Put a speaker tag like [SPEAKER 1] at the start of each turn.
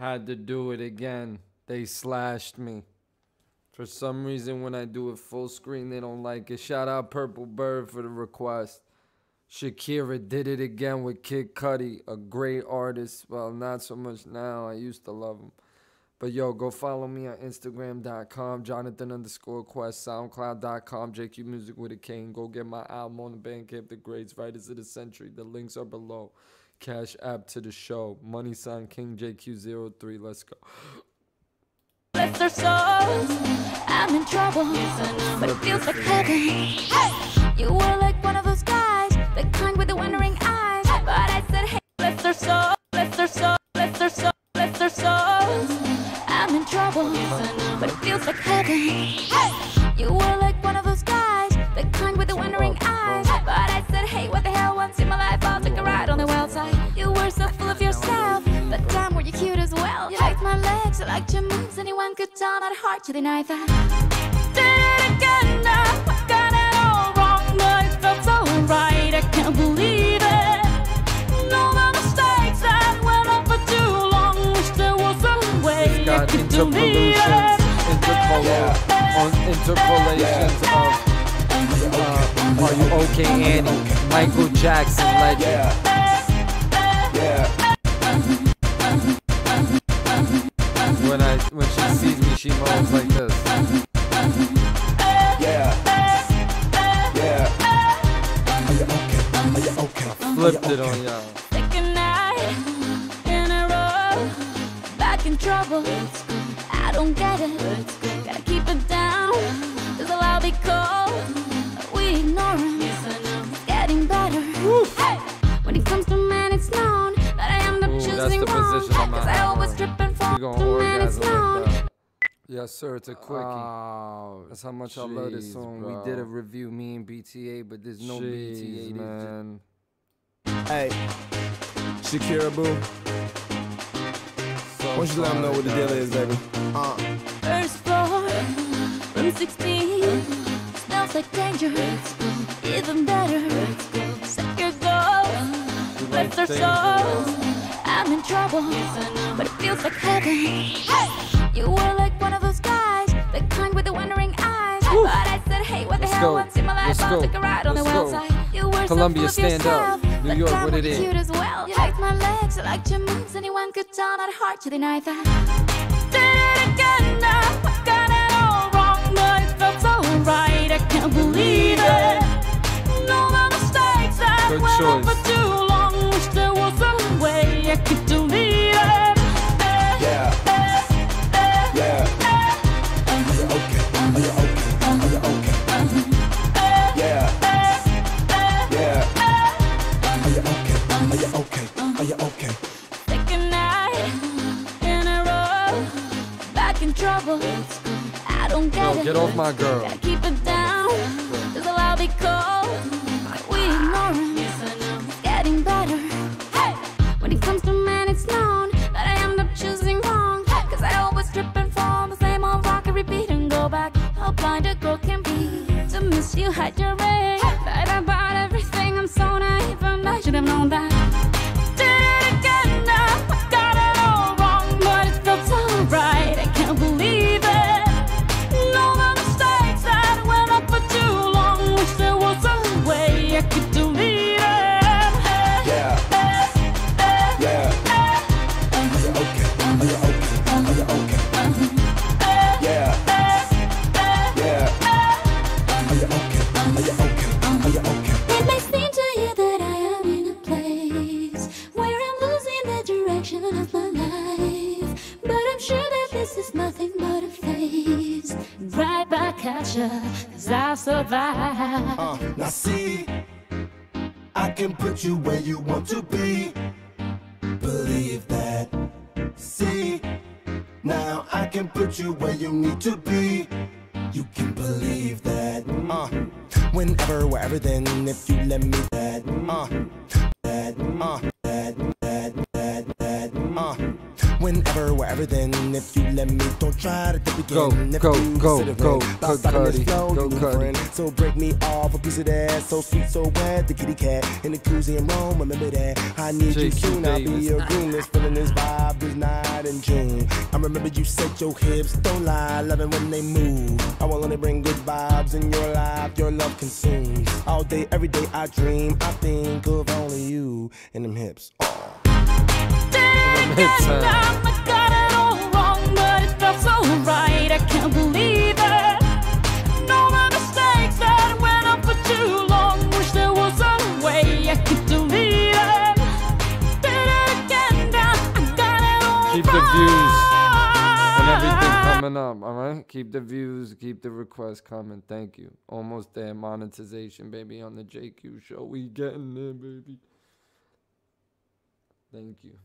[SPEAKER 1] Had to do it again. They slashed me. For some reason, when I do it full screen, they don't like it. Shout out Purple Bird for the request. Shakira did it again with Kid Cudi, a great artist. Well, not so much now. I used to love him. But yo, go follow me on Instagram.com, Jonathan underscore Quest, SoundCloud.com, JQ Music with a and go get my album on the Bandcamp, The Greats, Writers of the Century. The links are below. Cash app to the show. Money sign King JQ03. Let's go.
[SPEAKER 2] Bless their souls. I'm in trouble, but it feels like heaven. You were like one of those guys, the kind with the wondering eyes. But I said, hey, bless their soul, bless their soul, bless their soul, bless their souls. I'm in trouble, but it feels like heaven. Hey, liked your moves. Anyone could tell, not hard to deny that. Did it again now, I got it all wrong, but it felt so right. I can't believe it. No more mistakes that went on for too long. Wish there was a way I
[SPEAKER 1] Got
[SPEAKER 2] could delete
[SPEAKER 1] interpolations,
[SPEAKER 2] it.
[SPEAKER 1] interpol- on interpolations of uh, Are You Okay Annie? Michael Jackson legend. When she sees me, she moans like this. Flipped it on y'all.
[SPEAKER 2] Second night in a row, back in trouble. I don't get it. Gotta keep it down. Cause I'll be cold. We ignore him. It's getting better. Hey, when it comes to men, it's known that I end up
[SPEAKER 1] Ooh,
[SPEAKER 2] choosing wrong. Cause. I always trip and fall.
[SPEAKER 1] You gonna
[SPEAKER 2] To men, it's
[SPEAKER 1] orgasm like. Yes, sir. It's a quickie.
[SPEAKER 3] Oh,
[SPEAKER 1] That's how much I love this song.
[SPEAKER 3] bro.
[SPEAKER 1] We did a review, me and BTA, but there's no Jeez, BTA. man.
[SPEAKER 3] Hey, Shakira Boo,
[SPEAKER 1] So
[SPEAKER 3] why don't you let them know what the deal is, baby? Uh,
[SPEAKER 2] First floor, room 16. Smells like danger. Even better. Second door, bless their souls. I'm in trouble, but it feels like heaven. Hey, you were like one of those guys, the kind with the wondering eyes. But I said, hey, what the
[SPEAKER 1] Let's
[SPEAKER 2] hell?
[SPEAKER 1] go.
[SPEAKER 2] Once in my life, I'll take a ride on the
[SPEAKER 1] Let's
[SPEAKER 2] wild
[SPEAKER 1] go.
[SPEAKER 2] side. You were
[SPEAKER 1] Colombia,
[SPEAKER 2] so full of
[SPEAKER 1] stand up.
[SPEAKER 2] yourself,
[SPEAKER 1] New
[SPEAKER 2] but
[SPEAKER 1] York, what it
[SPEAKER 2] you
[SPEAKER 1] is.
[SPEAKER 2] cute as well. You liked my legs, you liked your moves. Anyone could tell, not hard to deny that. Did it again now. I got it all wrong, but it felt so right. I can't believe trouble. I don't get
[SPEAKER 1] Yo,
[SPEAKER 2] it.
[SPEAKER 1] get off my girl.
[SPEAKER 2] Gotta keep it down, cause I'll be cold. We ignore him, it's getting better. Hey, when it comes to men, it's known that I end up choosing wrong. Cause I always trip and fall, the same old rock and repeat and go back. How blind a girl can be to miss you, hide your ring. Fight about everything, I'm so naive, and I should have known that.
[SPEAKER 3] Are you okay?
[SPEAKER 2] It may seem to you that I am in a place where I'm losing the direction of my life. But I'm sure that this is nothing but a phase. Right back at you, cause I'll survive.
[SPEAKER 3] Uh, now see, I can put you where you want to be. Believe that. See, now I can put you where you need to be. You can believe that. Whenever, wherever, then if you let me that. Uh, that. Uh, everything. If you let me, don't try to begin.
[SPEAKER 1] Go,
[SPEAKER 3] if
[SPEAKER 1] go,
[SPEAKER 3] you
[SPEAKER 1] go, go, go, go,
[SPEAKER 3] So break me off a piece of that. So sweet, so wet, the kitty cat in the koozie in Rome. Remember that. I need J.
[SPEAKER 1] you
[SPEAKER 3] soon. I'll be your groom. This feeling this vibe is not in June. I remember you set your hips don't lie, loving when they move. I will only bring good vibes in your life. Your love consumes all day, every day. I dream, I think of only you and them hips. Oh.
[SPEAKER 2] Them
[SPEAKER 1] Keep the views coming up, all right? Keep the views, keep the requests coming. Thank you. Almost there, monetization, baby, on the JQ show. We getting there, baby. Thank you.